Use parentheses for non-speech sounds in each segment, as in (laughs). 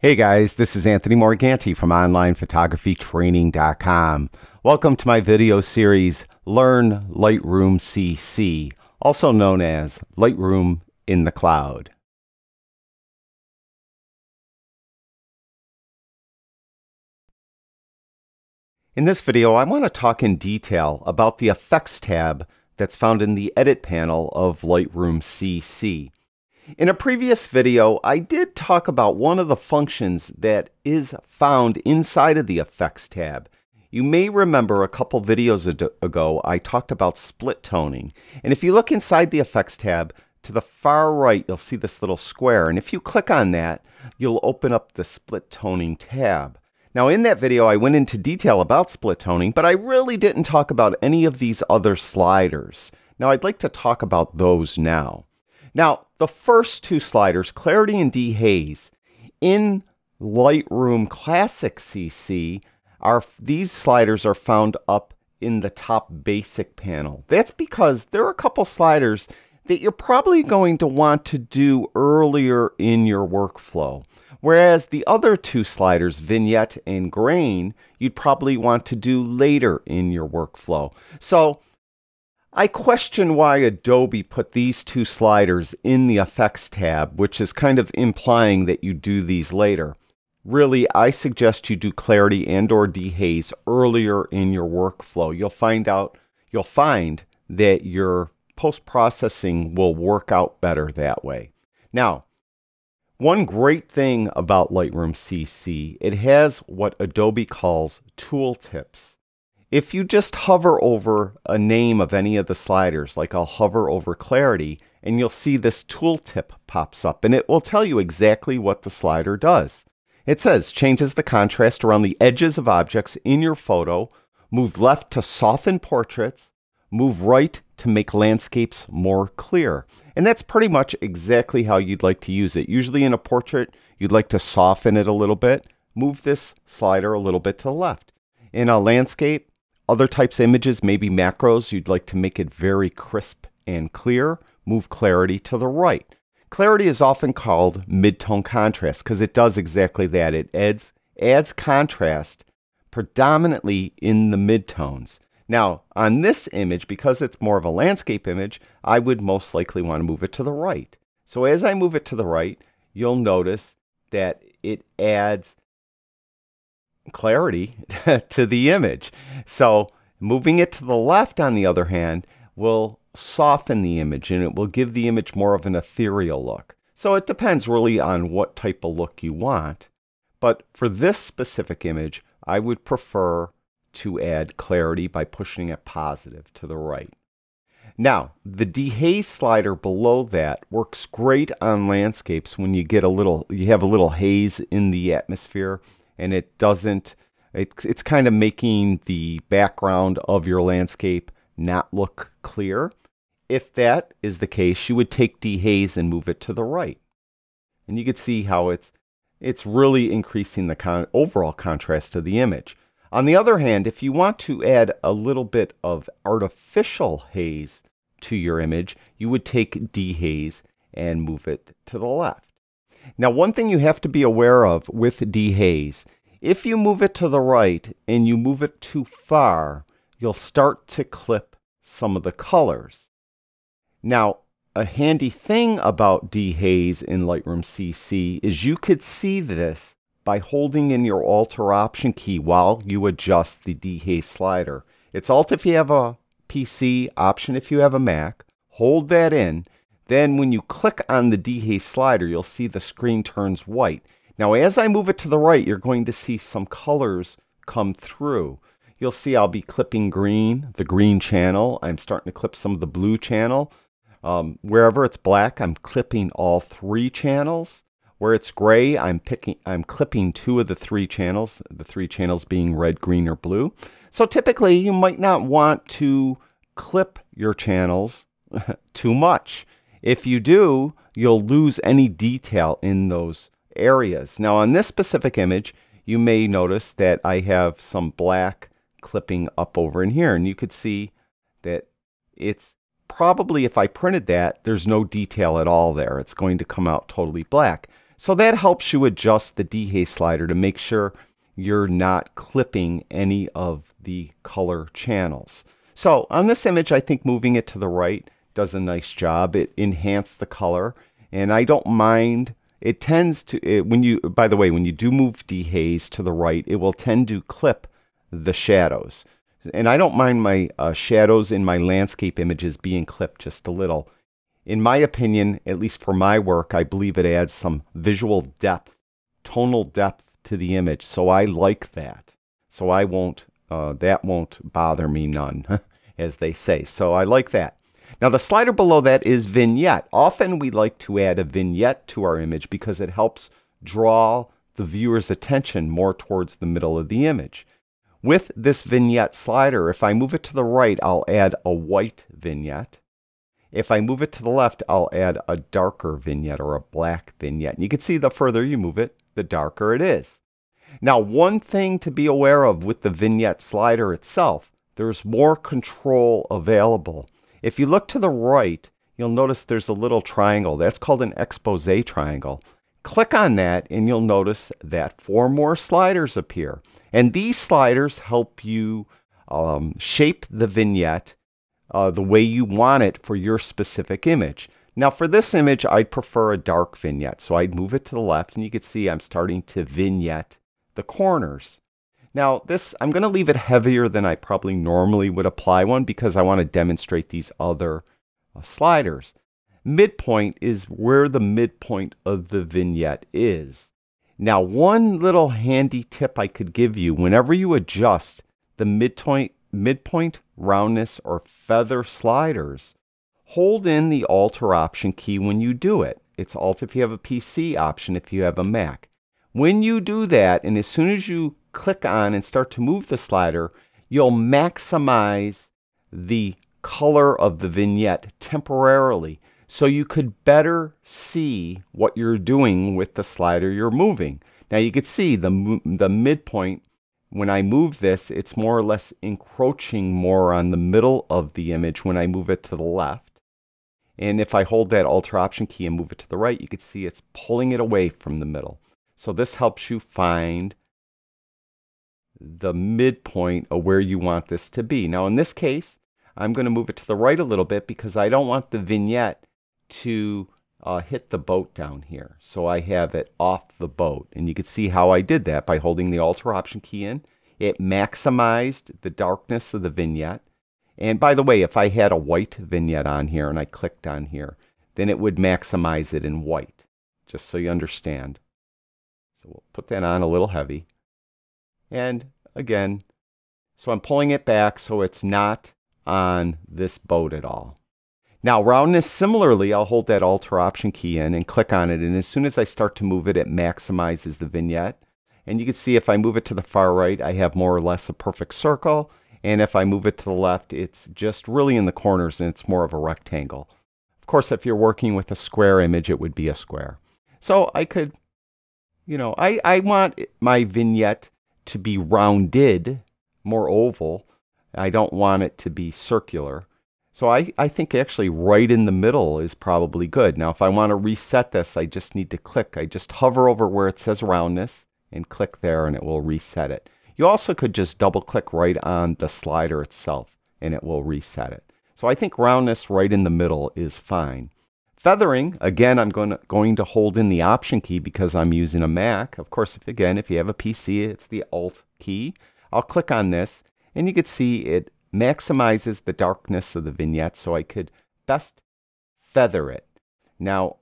Hey guys, this is Anthony Morganti from OnlinePhotographyTraining.com. Welcome to my video series, Learn Lightroom CC, also known as Lightroom in the Cloud. In this video, I want to talk in detail about the Effects tab that's found in the Edit panel of Lightroom CC. In a previous video, I did talk about one of the functions that is found inside of the Effects tab. You may remember a couple videos ago I talked about split toning. And if you look inside the Effects tab, to the far right, you'll see this little square. And if you click on that, you'll open up the split toning tab. Now in that video, I went into detail about split toning, but I really didn't talk about any of these other sliders. Now I'd like to talk about those now. Now, the first two sliders, Clarity and Dehaze, in Lightroom Classic CC, are these sliders are found up in the top basic panel. That's because there are a couple sliders that you're probably going to want to do earlier in your workflow. Whereas the other two sliders, vignette and grain, you'd probably want to do later in your workflow. So I question why Adobe put these two sliders in the Effects tab, which is kind of implying that you do these later. Really, I suggest you do Clarity and or Dehaze earlier in your workflow. You'll find out, you'll find that your post-processing will work out better that way. Now, one great thing about Lightroom CC, it has what Adobe calls tooltips. If you just hover over a name of any of the sliders, like I'll hover over clarity, and you'll see this tooltip pops up, and it will tell you exactly what the slider does. It says changes the contrast around the edges of objects in your photo, move left to soften portraits, move right to make landscapes more clear. And that's pretty much exactly how you'd like to use it. Usually in a portrait, you'd like to soften it a little bit, move this slider a little bit to the left. In a landscape, other types of images, maybe macros, you'd like to make it very crisp and clear. Move clarity to the right. Clarity is often called mid-tone contrast because it does exactly that. It adds, adds contrast predominantly in the midtones. Now, on this image, because it's more of a landscape image, I would most likely want to move it to the right. So as I move it to the right, you'll notice that it adds clarity (laughs) to the image. So moving it to the left, on the other hand, will soften the image and it will give the image more of an ethereal look. So it depends really on what type of look you want. But for this specific image, I would prefer to add clarity by pushing it positive to the right. Now, the dehaze slider below that works great on landscapes when you get a little, you have a little haze in the atmosphere and it doesn't, it's, it's kind of making the background of your landscape not look clear. If that is the case, you would take dehaze and move it to the right. And you can see how it's, it's really increasing the con overall contrast to the image. On the other hand, if you want to add a little bit of artificial haze to your image, you would take dehaze and move it to the left. Now, one thing you have to be aware of with dehaze, if you move it to the right and you move it too far, you'll start to clip some of the colors. Now, a handy thing about dehaze in Lightroom CC is you could see this by holding in your Alt or Option key while you adjust the dehaze slider. It's Alt if you have a PC, Option if you have a Mac. Hold that in, then when you click on the dehaze slider, you'll see the screen turns white. Now as I move it to the right, you're going to see some colors come through. You'll see I'll be clipping green, the green channel. I'm starting to clip some of the blue channel. Um, wherever it's black, I'm clipping all three channels. Where it's gray, I'm picking, I'm clipping two of the three channels, the three channels being red, green, or blue. So typically you might not want to clip your channels (laughs) too much. If you do, you'll lose any detail in those areas. Now on this specific image, you may notice that I have some black clipping up over in here. And you could see that it's probably, if I printed that, there's no detail at all there. It's going to come out totally black. So that helps you adjust the dehaze slider to make sure you're not clipping any of the color channels. So on this image, I think moving it to the right does a nice job. It enhanced the color. And I don't mind it tends to it, when you by the way when you do move dehaze to the right it will tend to clip the shadows. And I don't mind my uh, shadows in my landscape images being clipped just a little. In my opinion at least for my work I believe it adds some visual depth tonal depth to the image. So I like that. So I won't uh, that won't bother me none (laughs) as they say. So I like that now the slider below that is vignette. Often we like to add a vignette to our image because it helps draw the viewer's attention more towards the middle of the image. With this vignette slider, if I move it to the right, I'll add a white vignette. If I move it to the left, I'll add a darker vignette or a black vignette. And you can see the further you move it, the darker it is. Now, one thing to be aware of with the vignette slider itself, there's more control available. If you look to the right, you'll notice there's a little triangle. That's called an expose triangle. Click on that and you'll notice that four more sliders appear. And these sliders help you um, shape the vignette uh, the way you want it for your specific image. Now for this image, I'd prefer a dark vignette. So I'd move it to the left and you can see I'm starting to vignette the corners. Now this, I'm going to leave it heavier than I probably normally would apply one because I want to demonstrate these other uh, sliders. Midpoint is where the midpoint of the vignette is. Now one little handy tip I could give you whenever you adjust the midpoint, midpoint roundness or feather sliders, hold in the Alt or Option key when you do it. It's Alt if you have a PC, Option if you have a Mac. When you do that, and as soon as you click on and start to move the slider, you'll maximize the color of the vignette temporarily so you could better see what you're doing with the slider you're moving. Now you can see the, the midpoint, when I move this, it's more or less encroaching more on the middle of the image when I move it to the left. And if I hold that Alt or Option key and move it to the right, you can see it's pulling it away from the middle. So this helps you find the midpoint of where you want this to be. Now in this case, I'm going to move it to the right a little bit because I don't want the vignette to uh, hit the boat down here. So I have it off the boat. And you can see how I did that by holding the Alt or Option key in. It maximized the darkness of the vignette. And by the way, if I had a white vignette on here and I clicked on here, then it would maximize it in white, just so you understand. So we'll put that on a little heavy. And again, so I'm pulling it back so it's not on this boat at all. Now roundness, similarly, I'll hold that Alt or Option key in and click on it. And as soon as I start to move it, it maximizes the vignette. And you can see if I move it to the far right, I have more or less a perfect circle. And if I move it to the left, it's just really in the corners and it's more of a rectangle. Of course, if you're working with a square image, it would be a square. So I could, you know, I, I want my vignette to be rounded, more oval. I don't want it to be circular. So I, I think actually right in the middle is probably good. Now if I want to reset this, I just need to click. I just hover over where it says roundness and click there and it will reset it. You also could just double click right on the slider itself and it will reset it. So I think roundness right in the middle is fine. Feathering, again, I'm going to, going to hold in the Option key because I'm using a Mac. Of course, if again, if you have a PC, it's the Alt key. I'll click on this, and you can see it maximizes the darkness of the vignette so I could best feather it. Now,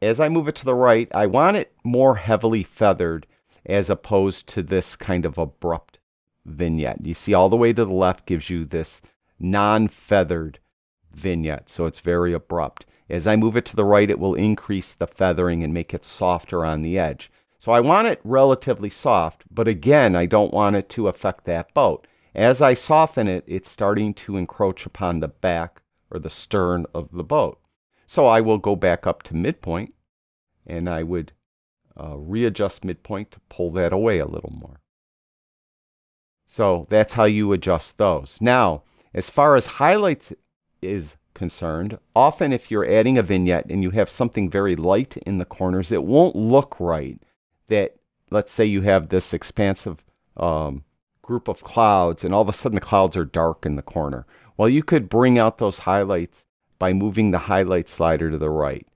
as I move it to the right, I want it more heavily feathered as opposed to this kind of abrupt vignette. You see all the way to the left gives you this non-feathered vignette, so it's very abrupt. As I move it to the right, it will increase the feathering and make it softer on the edge. So I want it relatively soft, but again, I don't want it to affect that boat. As I soften it, it's starting to encroach upon the back or the stern of the boat. So I will go back up to midpoint and I would uh, readjust midpoint to pull that away a little more. So that's how you adjust those. Now, as far as highlights is concerned, often if you're adding a vignette and you have something very light in the corners, it won't look right that, let's say you have this expansive um, group of clouds and all of a sudden the clouds are dark in the corner. Well, you could bring out those highlights by moving the highlight slider to the right.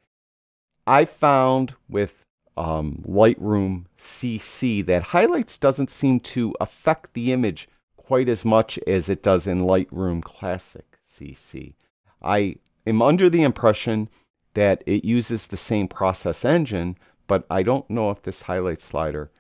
I found with um, Lightroom CC that highlights doesn't seem to affect the image quite as much as it does in Lightroom Classic CC. I am under the impression that it uses the same process engine, but I don't know if this highlight slider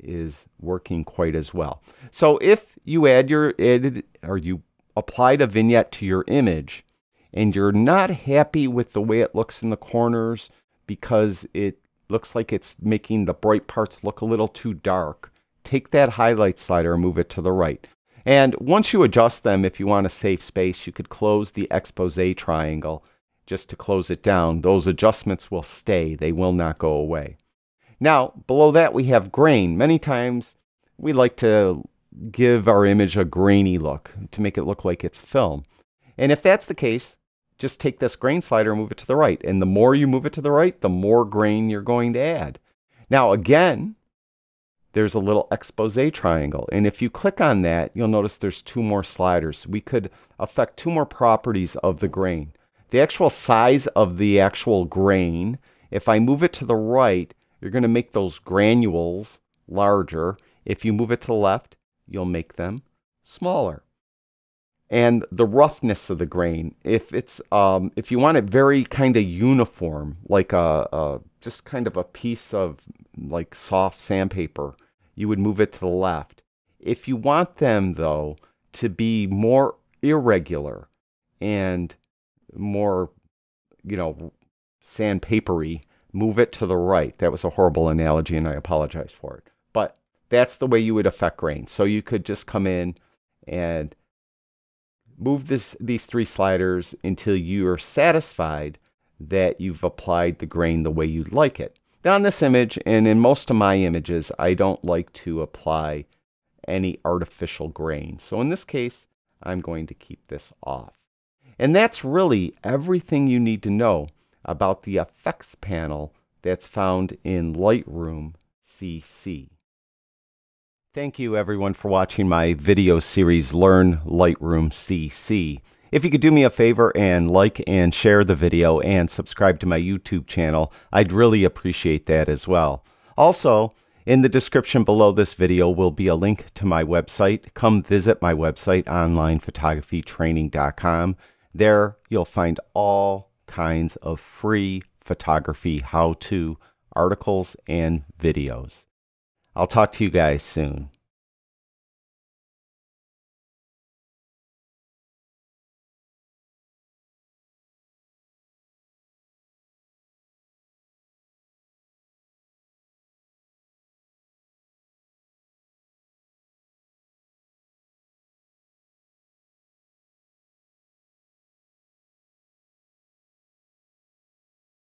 is working quite as well. So if you add your added or you applied a vignette to your image and you're not happy with the way it looks in the corners because it looks like it's making the bright parts look a little too dark, take that highlight slider and move it to the right. And once you adjust them, if you want to save space, you could close the expose triangle just to close it down. Those adjustments will stay. They will not go away. Now, below that we have grain. Many times we like to give our image a grainy look to make it look like it's film. And if that's the case, just take this grain slider and move it to the right. And the more you move it to the right, the more grain you're going to add. Now, again, there's a little expose triangle. And if you click on that, you'll notice there's two more sliders. We could affect two more properties of the grain. The actual size of the actual grain, if I move it to the right, you're going to make those granules larger. If you move it to the left, you'll make them smaller. And the roughness of the grain, if it's um, if you want it very kind of uniform, like a, a just kind of a piece of like soft sandpaper, you would move it to the left. If you want them though to be more irregular and more, you know, sandpapery, move it to the right. That was a horrible analogy and I apologize for it. But that's the way you would affect grain. So you could just come in and move this these three sliders until you are satisfied that you've applied the grain the way you'd like it. Now on this image and in most of my images, I don't like to apply any artificial grain. So in this case, I'm going to keep this off. And that's really everything you need to know about the effects panel that's found in Lightroom CC. Thank you everyone for watching my video series Learn Lightroom CC. If you could do me a favor and like and share the video and subscribe to my YouTube channel, I'd really appreciate that as well. Also, in the description below this video will be a link to my website. Come visit my website, onlinephotographytraining.com. There you'll find all kinds of free photography how to articles and videos. I'll talk to you guys soon.